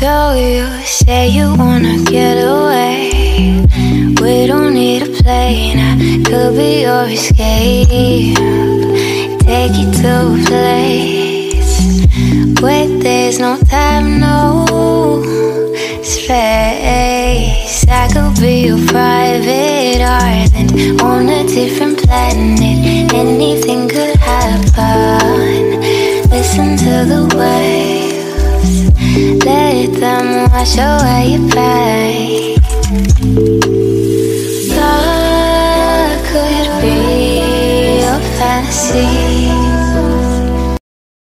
So you say you wanna get away. We don't need a plane, I could be your escape. Take you to a place where there's no time, no space. I could be your private island on a different planet. Anything could happen. Listen to the waves, away your pain. Love could be your fantasy.